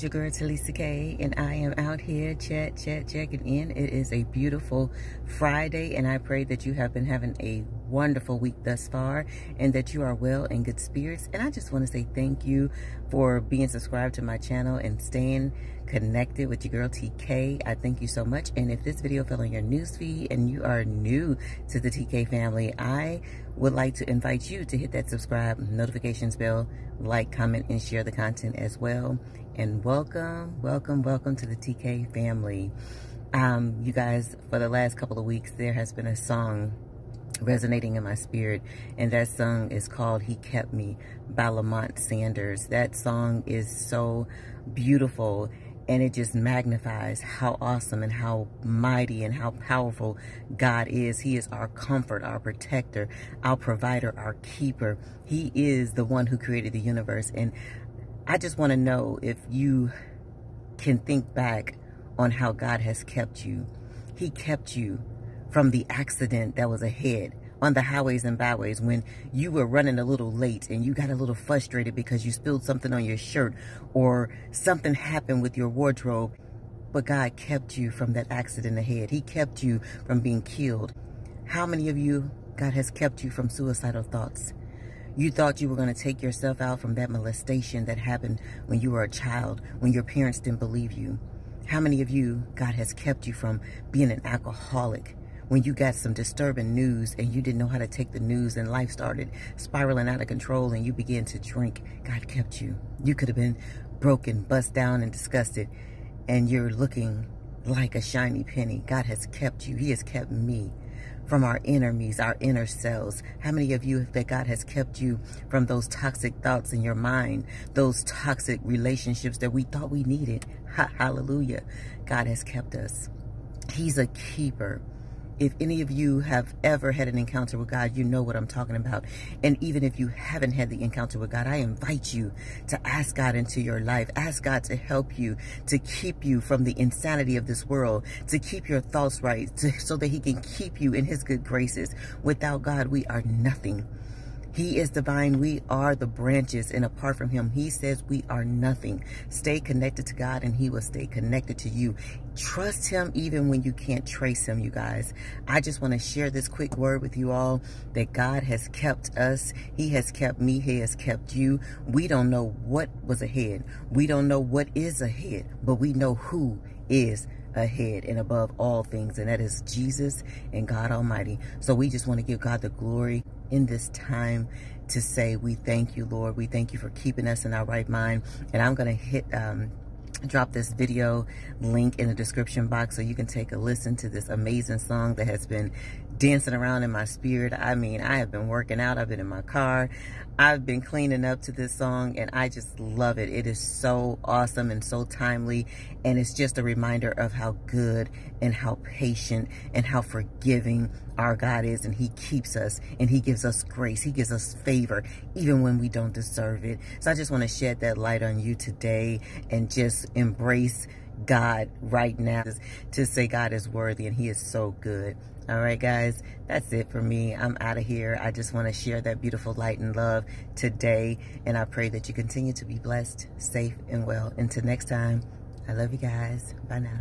is your girl Tilisa Kay and I am out here chat chat checking in. It is a beautiful Friday and I pray that you have been having a wonderful week thus far and that you are well and good spirits. And I just want to say thank you for being subscribed to my channel and staying connected with your girl TK. I thank you so much. And if this video fell on your newsfeed and you are new to the TK family, I would like to invite you to hit that subscribe notifications bell, like, comment, and share the content as well. And welcome, welcome, welcome to the TK family. Um, you guys, for the last couple of weeks, there has been a song resonating in my spirit and that song is called He Kept Me by Lamont Sanders. That song is so beautiful and it just magnifies how awesome and how mighty and how powerful God is. He is our comfort, our protector, our provider, our keeper. He is the one who created the universe. And I just want to know if you can think back on how God has kept you. He kept you from the accident that was ahead on the highways and byways when you were running a little late and you got a little frustrated because you spilled something on your shirt or something happened with your wardrobe. But God kept you from that accident ahead. He kept you from being killed. How many of you, God has kept you from suicidal thoughts? You thought you were going to take yourself out from that molestation that happened when you were a child, when your parents didn't believe you. How many of you, God has kept you from being an alcoholic, when you got some disturbing news and you didn't know how to take the news and life started spiraling out of control and you began to drink, God kept you. You could have been broken, bust down, and disgusted, and you're looking like a shiny penny. God has kept you. He has kept me from our enemies, our inner selves. How many of you have that God has kept you from those toxic thoughts in your mind, those toxic relationships that we thought we needed? Ha hallelujah. God has kept us. He's a keeper if any of you have ever had an encounter with God, you know what I'm talking about. And even if you haven't had the encounter with God, I invite you to ask God into your life. Ask God to help you, to keep you from the insanity of this world, to keep your thoughts right, to, so that he can keep you in his good graces. Without God, we are nothing. He is divine. We are the branches. And apart from him, he says we are nothing. Stay connected to God and he will stay connected to you. Trust him even when you can't trace him, you guys. I just want to share this quick word with you all that God has kept us. He has kept me. He has kept you. We don't know what was ahead. We don't know what is ahead, but we know who is ahead and above all things, and that is Jesus and God Almighty. So we just want to give God the glory in this time to say we thank you, Lord. We thank you for keeping us in our right mind. And I'm going to hit... Um, drop this video link in the description box so you can take a listen to this amazing song that has been dancing around in my spirit. I mean, I have been working out. I've been in my car. I've been cleaning up to this song and I just love it. It is so awesome and so timely. And it's just a reminder of how good and how patient and how forgiving our God is. And he keeps us and he gives us grace. He gives us favor even when we don't deserve it. So I just want to shed that light on you today and just embrace God right now to say God is worthy and he is so good. All right, guys, that's it for me. I'm out of here. I just want to share that beautiful light and love today. And I pray that you continue to be blessed, safe, and well. Until next time, I love you guys. Bye now.